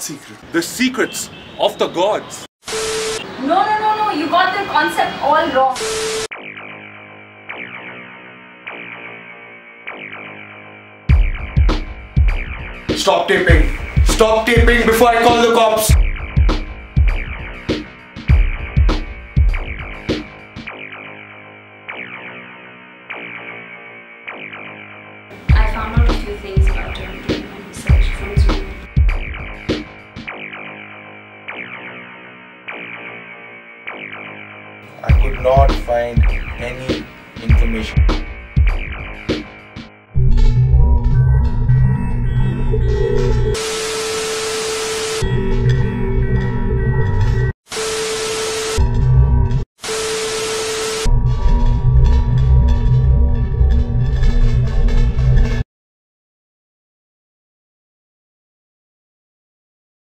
What secret? The secrets of the gods. No, no, no, no. You got the concept all wrong. Stop taping. Stop taping before I call the cops. I found out a few things I could not find any information.